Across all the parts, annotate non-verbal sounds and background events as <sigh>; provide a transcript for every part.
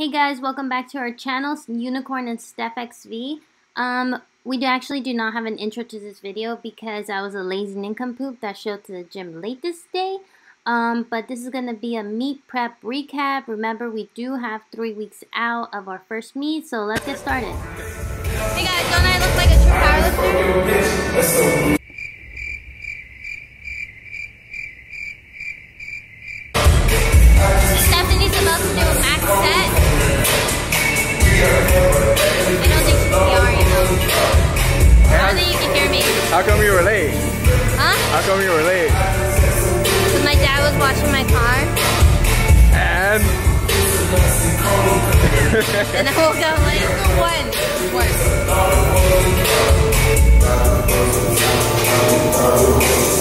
Hey guys, welcome back to our channel, Unicorn and Stephhxvee. Um, we do actually do not have an intro to this video because I was a lazy nincompoop that showed to the gym late this day. Um, but this is going to be a meet prep recap. Remember, we do have three weeks out of our first meet, so let's get started. Hey guys, don't I look like a true powerlifter? How come you were late? Huh? How come you were late? Because my dad was washing my car. And <laughs> And I woke up like, one. One.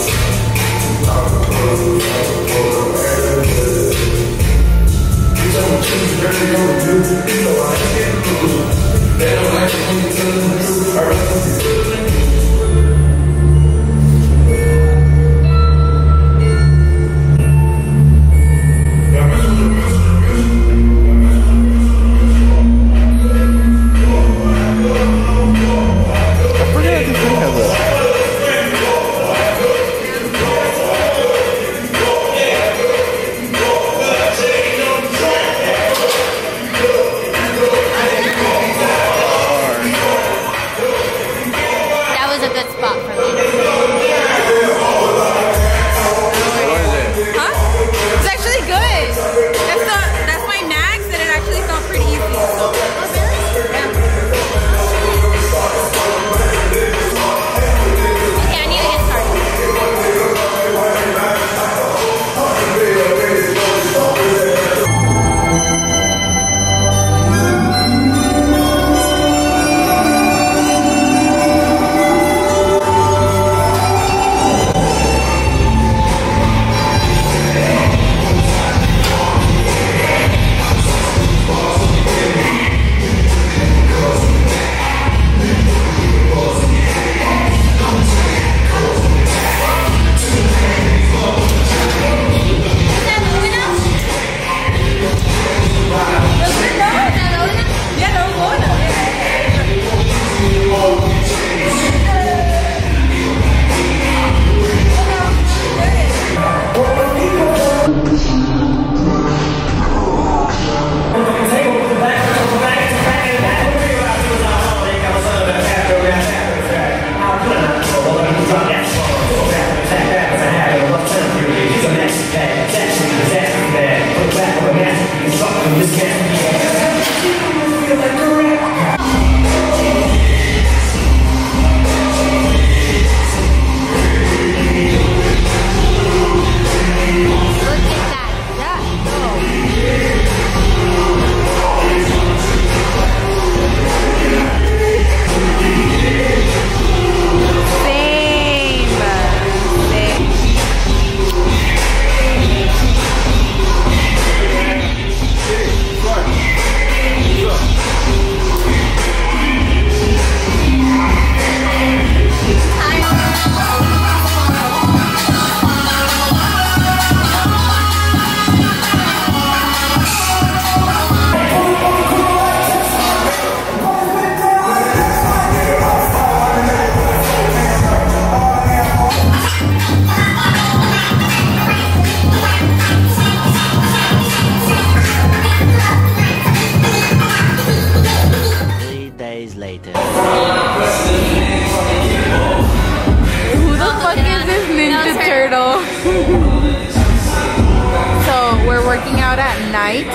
Night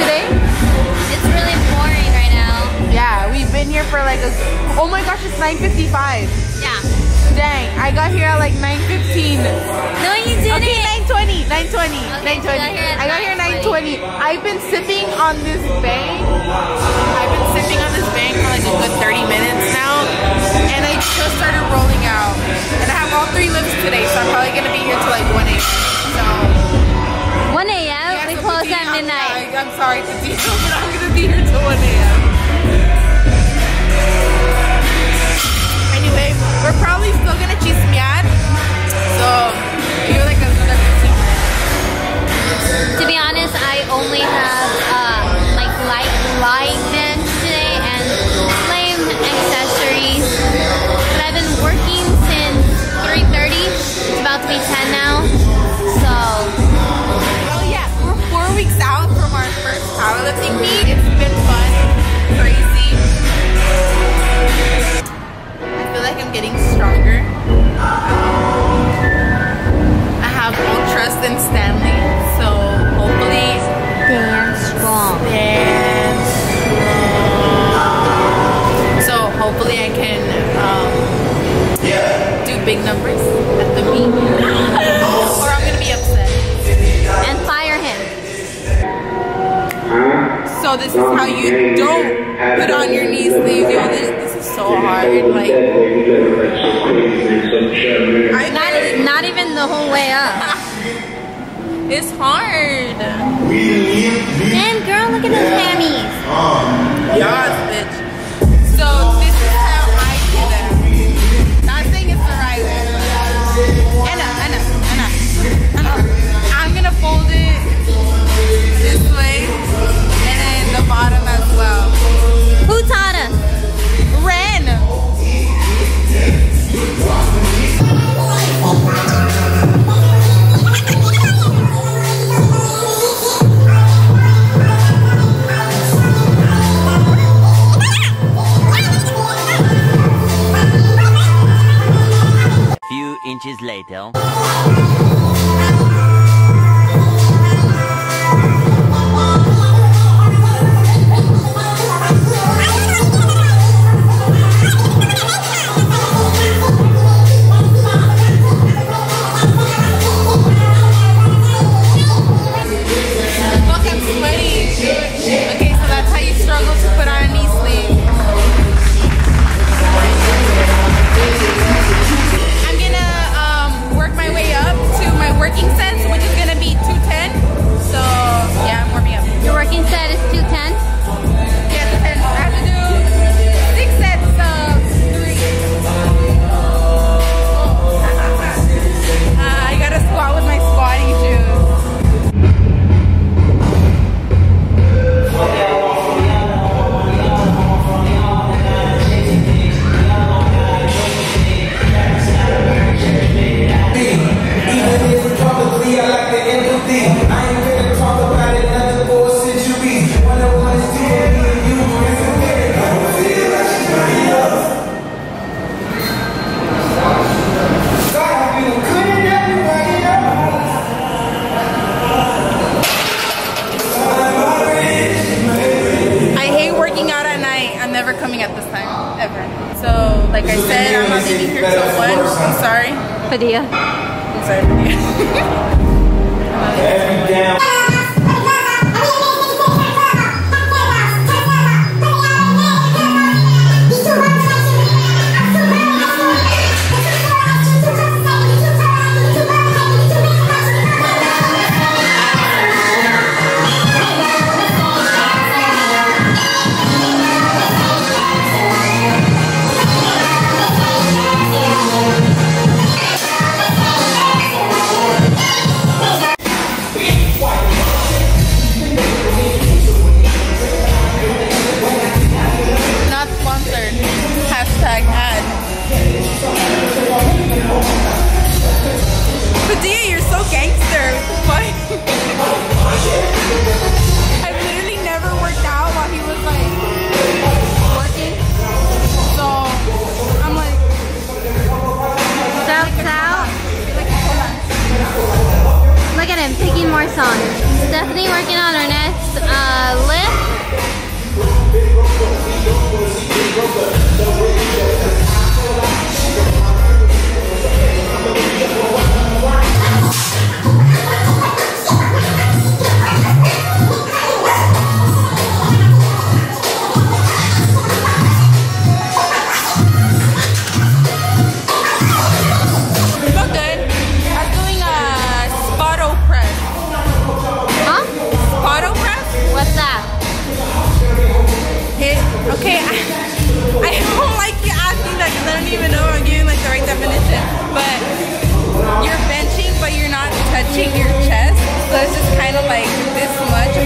today. It's really boring right now. Yeah, we've been here for like a. Oh my gosh, it's 9:55. Yeah. Dang, I got here at like 9:15. No, you didn't. Okay, 920, 920, Okay, 920. you got here at I got here 9:20. 920. I've been sipping on this Bang. I've been sipping on this Bang for like a good 30 minutes now. And I just started rolling out. And I have all three lifts today, so I'm probably gonna be here till like 1 a.m. So 1 a.m. yeah, we so close at midnight. I'm sorry, Katina, but <laughs> I'm gonna be here till 1 a.m. Anyway, we're probably still gonna chismear. So hard. Like not, not even the whole way up. <laughs> it's hard. Damn, girl, look at those panties. Yes, bitch. Dell. time ever. So, like I said, I'm not leaving here till one. I'm sorry. Padilla. I'm sorry, Padilla. <laughs> I'm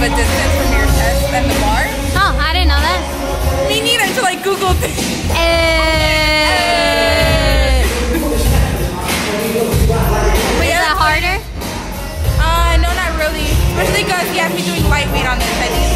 a distance from your chest the bar. Oh, I didn't know that. Me neither until I Googled it. Eh. Is that harder? Uh, no, not really. Especially because you have to doing lightweight on this, I think.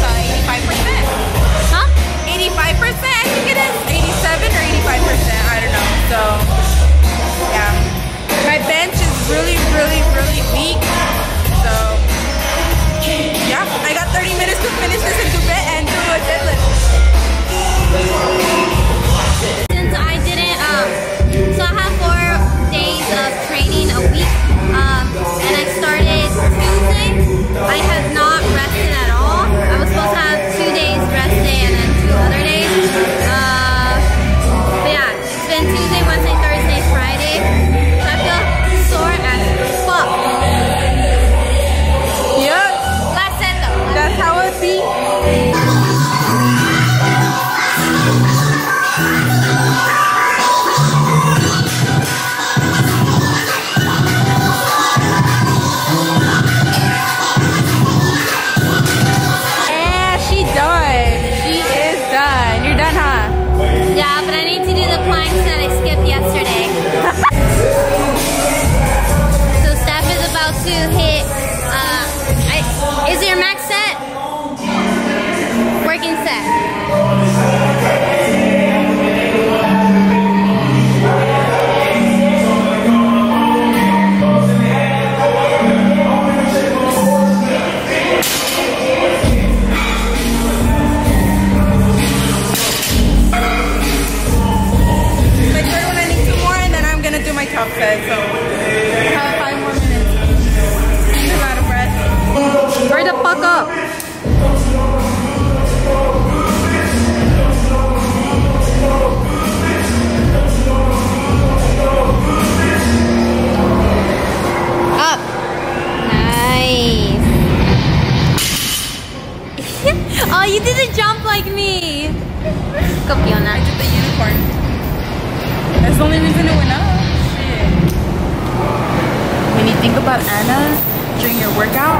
Workout,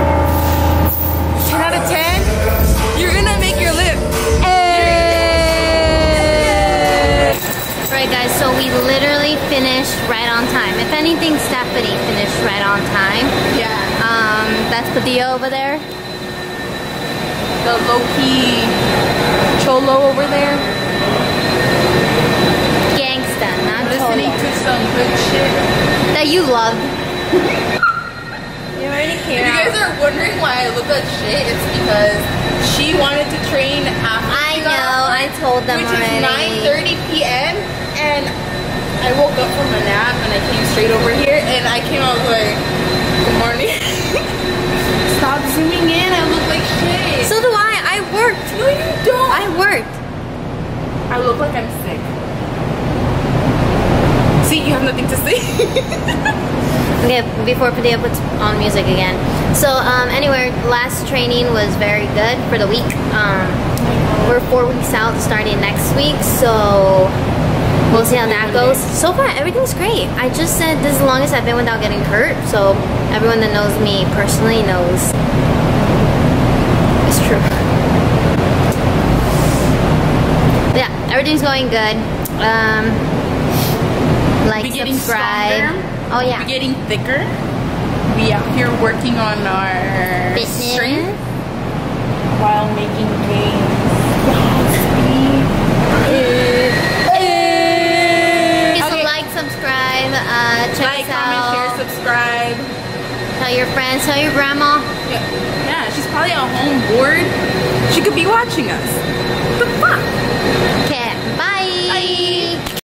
10 out of 10, you're gonna make your lip. Right, guys, so we literally finished right on time. If anything, Stephanie finished right on time. Yeah. Um, that's Padilla over there. The low key cholo over there, Gangsta, not listening Cholo. to some good shit. That you love. If you guys are wondering why I look like shit, it's because she wanted to train after I know, I told them which already. is 9:30 p.m. and I woke up from a nap and I came straight over here and I came out like, good morning. <laughs> Stop zooming in. I look like shit. So do I. I worked. no, you don't. I worked. I look like I'm sick. See, you have nothing to say. <laughs> Okay, before Padilla puts on music again. So, um, anyway, last training was very good for the week. Um, we're four weeks out starting next week, so we'll see how that goes. So far, everything's great. I just said this is the longest I've been without getting hurt, so everyone that knows me personally knows it's true. <laughs> Yeah, everything's going good. Um, like, We getting subscribe. stronger. Oh yeah. We're getting thicker. We out here working on our Fitness. strength while making gains. Okay, so Okay. like, subscribe, uh, check Like, us comment, share, subscribe. Tell your friends, tell your grandma. Yeah, yeah, she's probably at home bored. She could be watching us.